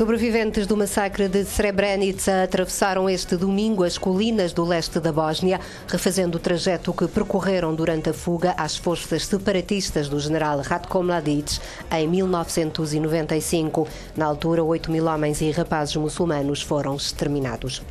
Sobreviventes do massacre de Srebrenica atravessaram este domingo as colinas do leste da Bósnia, refazendo o trajeto que percorreram durante a fuga às forças separatistas do general Ratko Mladic em 1995. Na altura, 8 mil homens e rapazes muçulmanos foram exterminados.